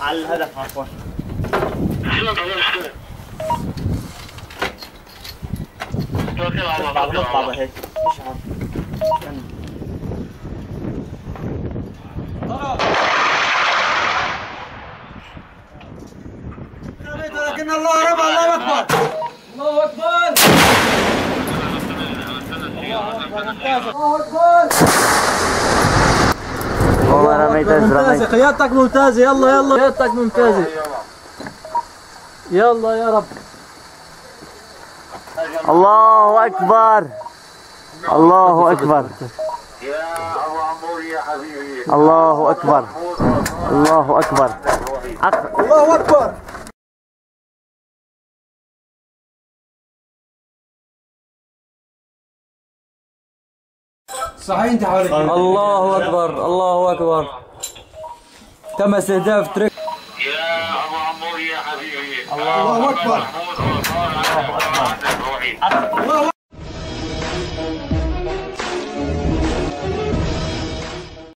على الهدف عفوا. اطلع اطلع بهيك مش عارف. استنى. لكن الله رب الله اكبر الله اكبر الله أكبر. ممتازة قيادتك ممتازة. يلا يلا. قيادتك ممتازة. يلا يا رب. الله أكبر. الله أكبر. يا ابو عمور يا حبيبي الله أكبر. الله أكبر. الله أكبر. صحيح انت حواليك الله أكبر. الله أكبر. تم استهداف ترك يا أبو عمور يا حبيبي. الله أكبر. الله